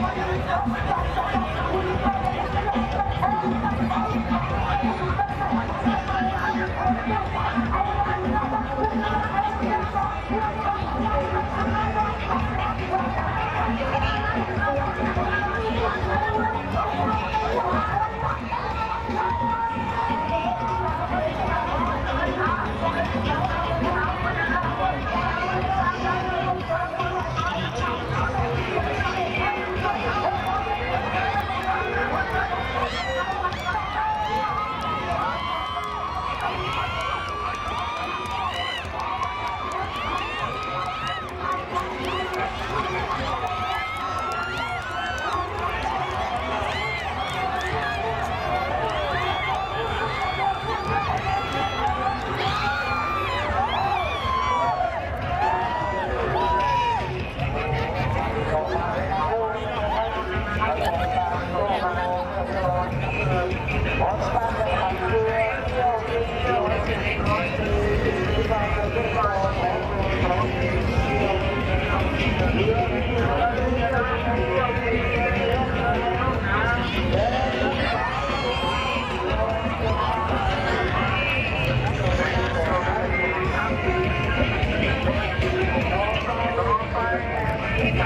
back.